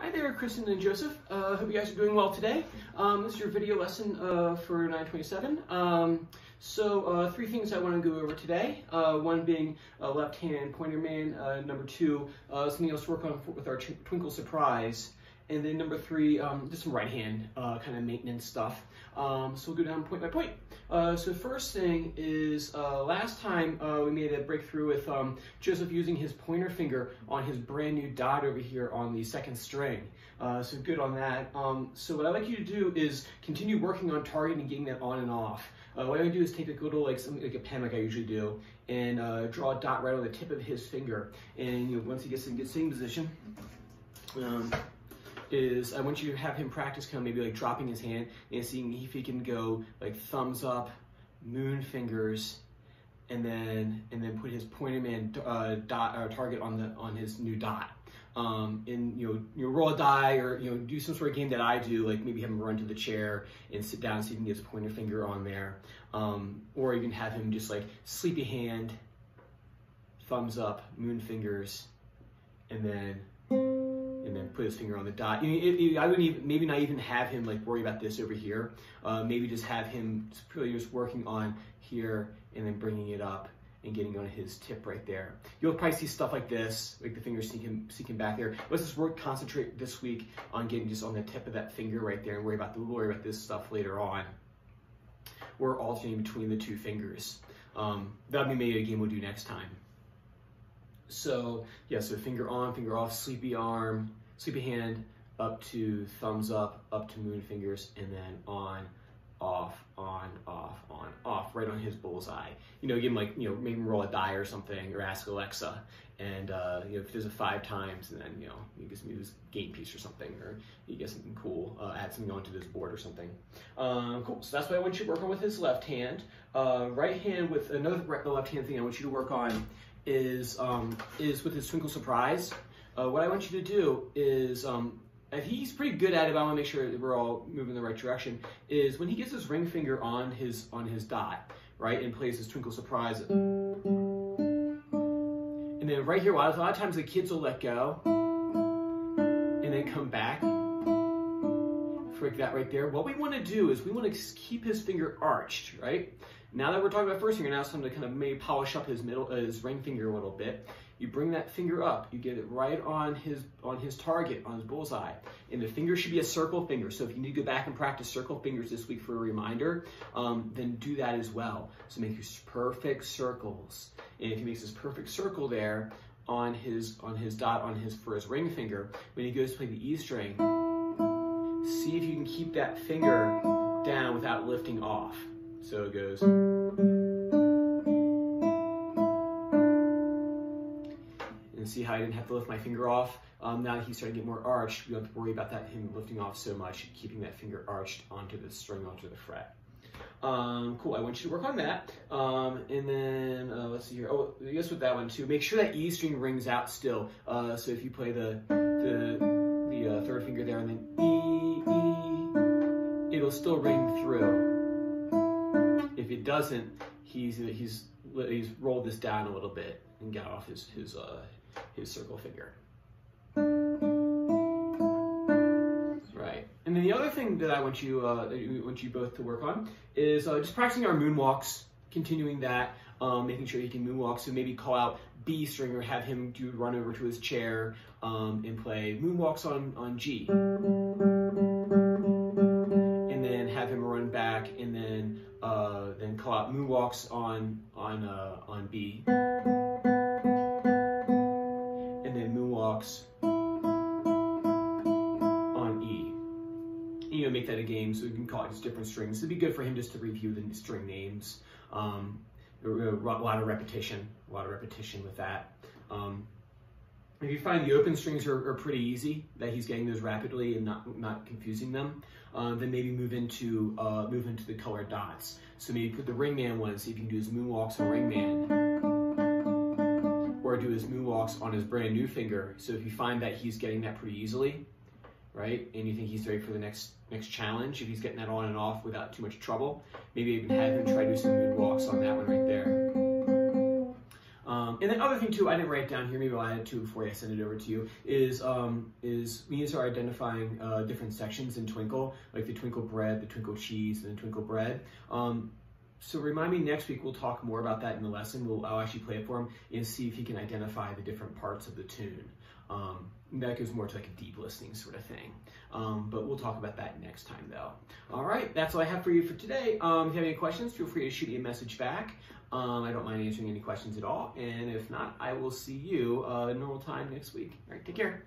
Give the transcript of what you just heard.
Hi there, Kristen and Joseph. Uh, hope you guys are doing well today. Um, this is your video lesson uh, for 927. Um, so uh, three things I want to go over today. Uh, one being left hand pointer man. Uh, number two, uh, something else to work on with our Twinkle Surprise. And then number three, um, just some right hand uh, kind of maintenance stuff. Um, so we'll go down point by point. Uh, so first thing is uh, last time uh, we made a breakthrough with um, Joseph using his pointer finger on his brand new dot over here on the second string. Uh, so good on that. Um, so what I'd like you to do is continue working on targeting and getting that on and off. Uh, what I do is take a little like something like a pen like I usually do and uh, draw a dot right on the tip of his finger. And you know, once he gets in good sitting position, um, is I want you to have him practice kind of maybe like dropping his hand and seeing if he can go like thumbs up, moon fingers, and then and then put his pointer man uh, dot or target on the on his new dot. Um, and you know, you know, roll a die or you know, do some sort of game that I do, like maybe have him run to the chair and sit down so he can get his pointer finger on there, um, or even have him just like sleepy hand, thumbs up, moon fingers, and then and then put his finger on the dot. It, it, I wouldn't even, maybe not even have him like worry about this over here. Uh, maybe just have him just really just working on here and then bringing it up and getting on his tip right there. You'll probably see stuff like this, like the finger sneaking, sneaking back there. Let's just work, concentrate this week on getting just on the tip of that finger right there and worry about the, worry about this stuff later on. We're alternating between the two fingers. Um, that'll be maybe a game we'll do next time. So yeah, so finger on, finger off, sleepy arm, sleepy hand, up to thumbs up, up to moon fingers, and then on, off, on, off, on, off, right on his bullseye. You know, give him like, you know, make him roll a die or something, or ask Alexa, and uh, you know, if he does it five times, and then you know, he gives me this game piece or something, or he gets something cool, uh, add something onto this board or something. Um, cool. So that's what I want you to work on with his left hand. Uh, right hand with another the left hand thing I want you to work on is um, is with his Twinkle Surprise. Uh, what I want you to do is, um, he's pretty good at it, but I want to make sure that we're all moving in the right direction. Is when he gets his ring finger on his on his dot, right, and plays his Twinkle Surprise. And then right here, a lot of times the kids will let go and then come back. Frick that right there. What we want to do is we want to keep his finger arched, right? Now that we're talking about first finger, now it's time to kind of maybe polish up his middle, uh, his ring finger a little bit. You bring that finger up, you get it right on his on his target, on his bullseye. And the finger should be a circle finger. So if you need to go back and practice circle fingers this week for a reminder, um, then do that as well. So make your perfect circles. And if he makes this perfect circle there on his on his dot on his for his ring finger, when he goes to play the E string, see if you can keep that finger down without lifting off. So it goes. And see how I didn't have to lift my finger off? Um, now that he's starting to get more arched, we don't have to worry about that him lifting off so much, keeping that finger arched onto the string, onto the fret. Um, cool, I want you to work on that. Um, and then, uh, let's see here. Oh, guess with that one too, make sure that E string rings out still. Uh, so if you play the, the, uh, third finger there and then E, E, it'll still ring through. If it doesn't, he's he's he's rolled this down a little bit and got off his his uh, his circle finger. Right, and then the other thing that I want you uh, want you both to work on is uh, just practicing our moonwalks, continuing that, um, making sure he can moonwalk. So maybe call out B string or have him do run over to his chair um, and play moonwalks on on G. And then have him run back and then uh, then call out moonwalks on on uh, on B, and then moonwalks on E. You know, make that a game so we can call it just different strings. It'd be good for him just to review the string names. Um, a lot of repetition, a lot of repetition with that. Um, if you find the open strings are, are, pretty easy, that he's getting those rapidly and not not confusing them, uh, then maybe move into uh, move into the colored dots. So maybe put the ringman one, see if you can do his moonwalks on ringman, or do his moonwalks on his brand new finger. So if you find that he's getting that pretty easily, right, and you think he's ready for the next next challenge, if he's getting that on and off without too much trouble, maybe even have him try to do some moonwalks on that one right there. Um, and then other thing too, I didn't write down here. Maybe I'll add it too before I send it over to you. Is um, is me to start identifying uh, different sections in Twinkle, like the Twinkle bread, the Twinkle cheese, and the Twinkle bread. Um, so remind me next week. We'll talk more about that in the lesson. We'll I'll actually play it for him and see if he can identify the different parts of the tune. Um, that goes more to like a deep listening sort of thing. Um, but we'll talk about that next time though. All right, that's all I have for you for today. Um, if you have any questions, feel free to shoot me a message back. Um, I don't mind answering any questions at all. And if not, I will see you uh, normal time next week. All right, take care.